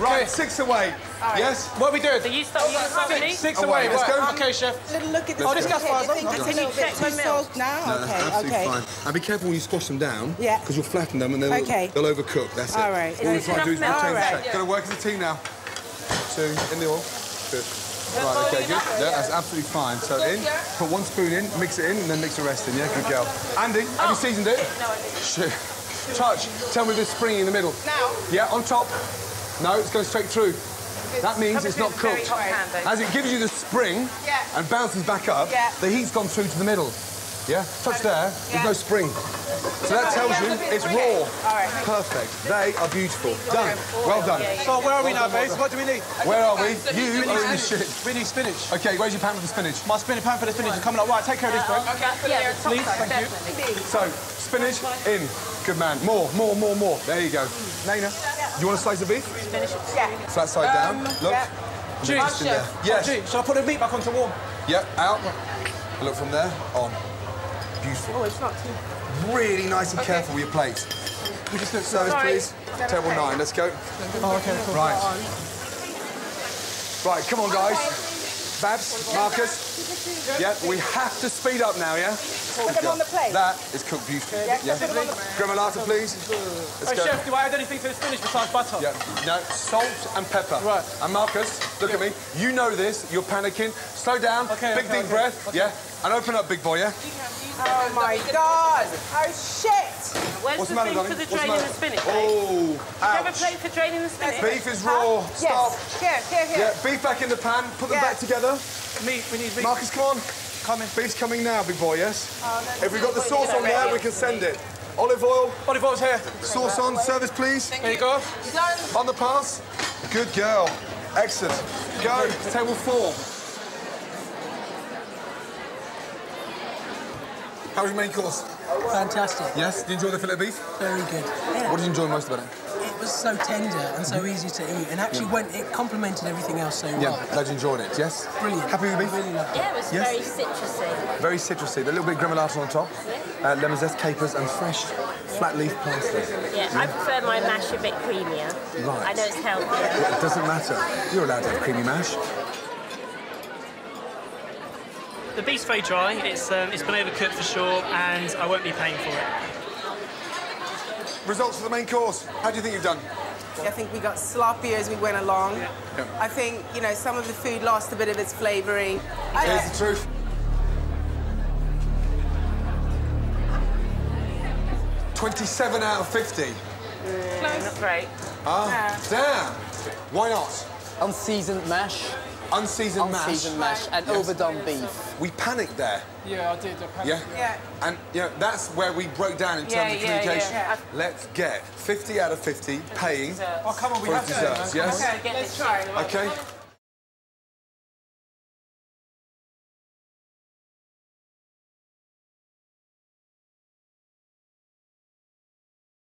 Right, six away. Yes? What are we doing? So you start, you start with me? Six Away, away, let's right. go. Okay, chef. Little look at this. Oh, this. this gas fires I think on. it's Can a you check my milk? now. No, that's okay, absolutely okay. fine. And be careful when you squash them down. Yeah. Because you'll flatten them and they'll, Okay. they'll overcook. That's it. All right. All we're trying to do is Enough maintain milk. the All shape. Gonna work as a team now. Two, in the oil. Good. Right, okay, good. Yeah, that's absolutely fine. So in, put one spoon in, mix it in, and then mix the rest in, yeah? Good girl. Andy, have you oh. seasoned it? No, I didn't. Shit. Touch, tell me this spring in the middle. Now. Yeah, on top. No, it's going straight through. That means it's not cooked. very hot. As it gives you the spring Yeah. and bounces back up, Yeah. the heat's gone through to the middle. Yeah? Touch there, there's no spring. So that tells you it's raw. All right. Perfect. They are beautiful. Done. Well done. So where are we now, babes? What do we need? Where are we? You own the shit. We need spinach. Okay, where's your pan for the spinach? My spinach pan for the spinach is coming up. Right, take care of this, bro. Yeah, the Please, thank you. So, spinach in. Good man. More, more, more, more. There you go. Naina, do you want a slice of beef? Finish it. Yeah. Flat side down. Um, look. yeah. G, Just in there. Yes. G, shall I put the meat back onto warm? Yep, out. Look from there, on. Beautiful. Oh, it's not too. Really nice and careful with your plates. We just look Service, Sorry. please. Table nine, let's go. Oh, okay, cool. Right. Right, come on, guys. Babs, Marcus. Yeah, we have to speed up now, yeah? Put them on the plate. That is cooked beautifully. Yeah, Yeah. put them Gremolata, please. Let's Hey, go. chef, do I add anything to the spinach besides butter? Yeah, no, salt and pepper. Right. And Marcus, look at me. You know this. You're panicking. Slow down. Okay, Big okay, deep okay. breath. Okay. Yeah. And open up, big boy. Yeah. Oh my God! Oh shit! Where's What's the the matter, thing darling? for the What's the draining the spinach? babe? Oh, Do you have a ouch. plate for draining the spinach? Beef is raw. Stop. Yes. Here, here, here. Yeah, beef back in the pan. Put them Yeah. back together. Meat, we need meat. Marcus, come on. Coming. Beef's coming now, big boy. Yes. Oh, If we've got the sauce on there, we can send it. Olive oil, Olive oil's here. sauce on, service, please. There you go. On the pass. Good girl. Excellent. Go. Table four. How was your main course? Fantastic. Yes. Did you enjoy the fillet of beef? Very good. What did you enjoy most about it? It was so tender and so easy to eat, and actually went. It complemented everything else so well. Yeah. well. Glad you enjoyed it. Yes. Brilliant. Happy with the beef? Really loved it. Yeah, it was Yes. very citrusy. Very citrusy. A little bit of gremolata on top. Uh, lemon zest, capers, and fresh flat leaf parsley. Yeah, I prefer my mash a bit creamier. Right. I know it's healthier. It doesn't matter. You're allowed to have creamy mash. The beef's very dry. It's um, it's been overcooked for sure, and I won't be paying for it. Results for the main course. How do you think you've done? I think we got sloppier as we went along. Yeah. I think, you know, some of the food lost a bit of its flavouring. Here's the truth. Twenty-seven out of fifty. close Not great. Ah, damn. Why not? Unseasoned mash, Unseasoned mash. unseasoned mash, and overdone beef. We panicked there. Yeah, I did. I panicked. Yeah. Yeah. And you know that's where we broke down in terms of communication. yeah. Let's get 50 out of 50 paying Oh, come on, we for have to. desserts. man. Yes. Okay, let's try. Okay.